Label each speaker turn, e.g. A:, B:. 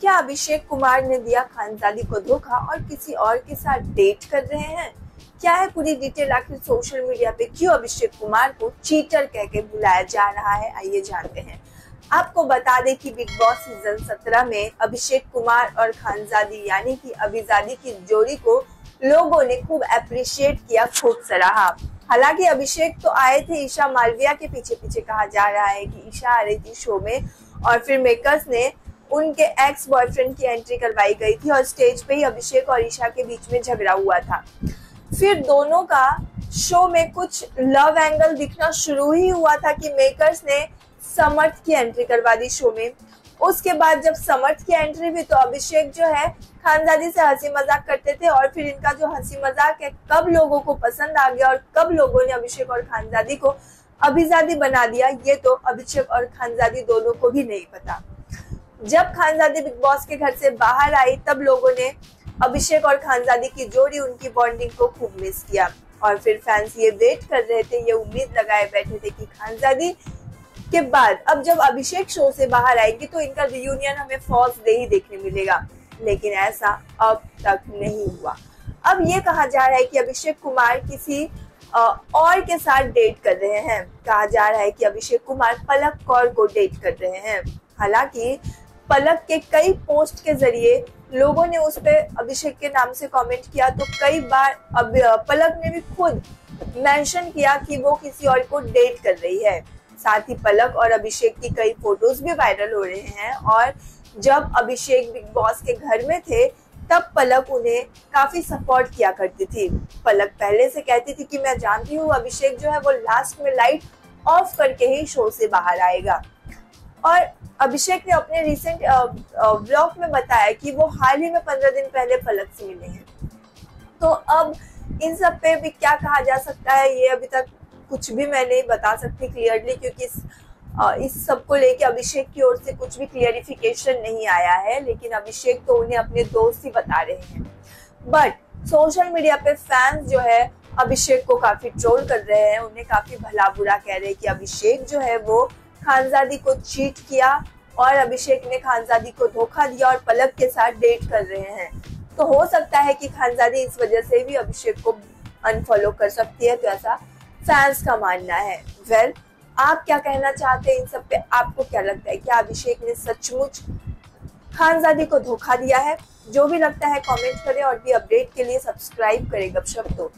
A: क्या अभिषेक कुमार ने दिया खानजादी को धोखा और किसी और के साथ डेट कर रहे हैं? क्या है पूरी डिटेल आखिर सोशल मीडिया पे? क्यों अभिषेक कुमार को चीटर कह के बुलाया जा रहा है? आइए जानते हैं। आपको बता दें कि बिग बॉस सीज़न 17 में अभिषेक कुमार और खानजादी यानी कि अभिजादी की जोड़ी को लोगों ने खूब अप्रिशिएट किया खूब सराहा। हालाँकि अभिषेक तो आए थे ईशा मालविया के पीछे पीछे कहा जा रहा है कि ईशा आ रही थी शो में और फिर मेकर्स ने उनके एक्स बॉयफ्रेंड की एंट्री करवाई गई थी और स्टेज पे ही अभिषेक और ईशा के बीच में झगड़ा हुआ था। फिर दोनों का शो में कुछ लव एंगल दिखना शुरू ही हुआ था कि मेकर्स ने समर्थ की एंट्री करवा दी शो में। उसके बाद जब समर्थ की एंट्री हुई तो अभिषेक जो है खानदादी से हँसी मज़ाक करते थे और फिर इनका जो हँसी मज़ाक है, कब लोगों को पसंद आ गया और कब लोगों ने अभिषेक और खानदादी को अभिजादी बना दिया, ये तो अभिषेक और खानजादी दोनों को भी नहीं पता। जब खानजादी बिग बॉस के घर से बाहर आई, तब लोगों ने अभिषेक और खानजादी की जोड़ी उनकी बॉन्डिंग को खूब मिस किया। और फिर फैंस ये वेट कर रहे थे, ये उम्मीद लगाए बैठे थे कि खानजादी के बाद, अब जब अभिषेक शो से बाहर आएँगे तो इनका रियूनियन हमें फॉल्स डे ही देखने मिलेगा। लेकिन ऐसा अब तक नहीं हुआ। अब ये कहा जा रहा है कि अभिषेक कुमार किसी और के साथ डेट कर रहे हैं। कहा जा रहा है कि अभिषेक कुमार पलक कौर को डेट कर रहे हैं। हालाँकि पलक के कई पोस्ट के ज़रिए लोगों ने उस पर अभिषेक के नाम से कमेंट किया तो कई बार अब पलक ने भी खुद मेंशन किया कि वो किसी और को डेट कर रही है। साथ ही पलक और अभिषेक की कई फ़ोटोज़ भी वायरल हो रहे हैं और जब अभिषेक बिग बॉस के घर में थे, तब पलक उन्हें काफ़ी सपोर्ट किया करती थी। पलक पहले से कहती थी कि, मैं जानती हूँ, अभिषेक जो है वो लास्ट में लाइट ऑफ़ करके ही शो से बाहर आएगा। और अभिषेक ने अपने रिसेंट ब्लॉग में बताया कि वो हाल ही में पंद्रह दिन पहले पलक से मिले हैं। तो अब इन सब पे भी क्या कहा जा सकता है ये अभी तक कुछ भी मैं नहीं बता सकती क्लियरली क्योंकि इस, इस सबको लेके अभिषेक की ओर से कुछ भी क्लियरिफिकेशन नहीं आया है लेकिन अभिषेक तो उन्हें अपने दोस्त ही बता रहे हैं। बट सोशल मीडिया पे फैंस जो है अभिषेक को काफ़ी ट्रोल कर रहे हैं उन्हें काफ़ी भला बुरा कह रहे हैं कि अभिषेक जो है वो खानजादी को चीट किया और अभिषेक ने खानजादी को धोखा दिया और पलक के साथ डेट कर रहे हैं। तो हो सकता है कि खानजादी इस वजह से भी अभिषेक को अनफॉलो कर सकती है तो ऐसा फैंस का मानना है। वेल well, आप क्या कहना चाहते हैं इन सब पे? आपको क्या लगता है? क्या अभिषेक ने सचमुच खानजादी को धोखा दिया है? जो भी लगता है कमेंट करें और भी अपडेट के लिए सब्सक्राइब करें गपशप तो